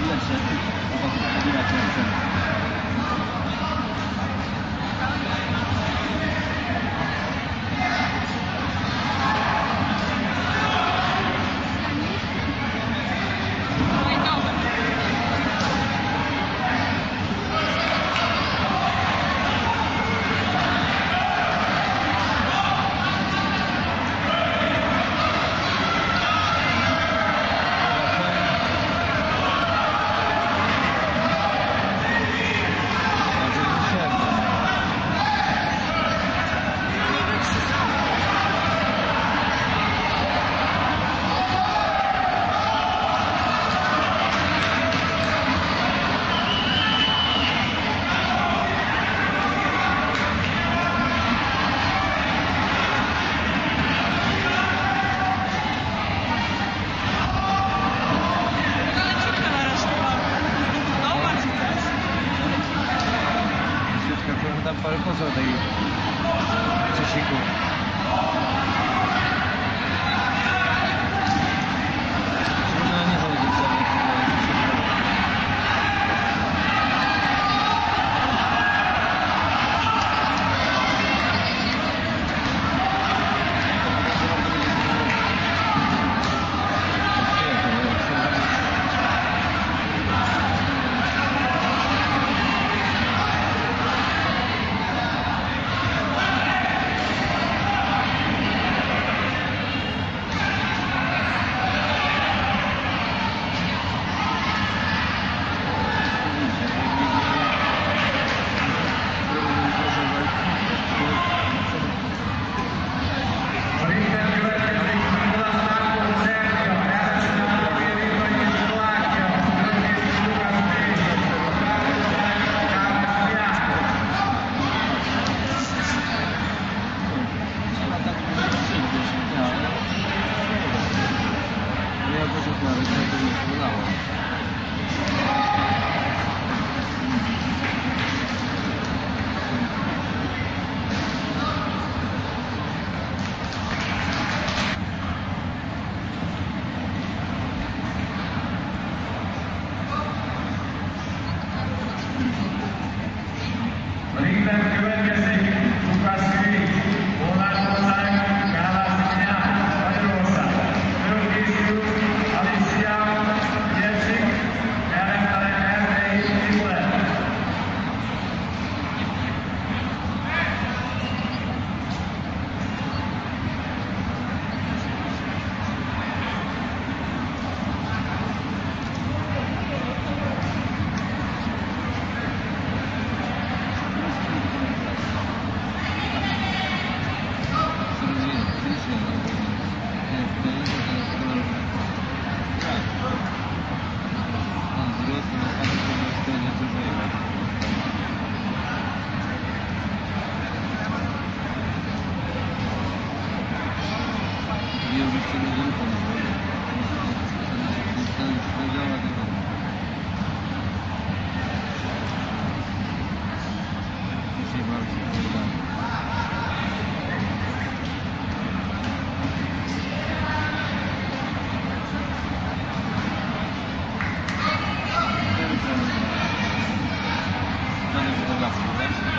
无论是我们的工作人员，生。Tam parę poszło tej Czesiku. de la.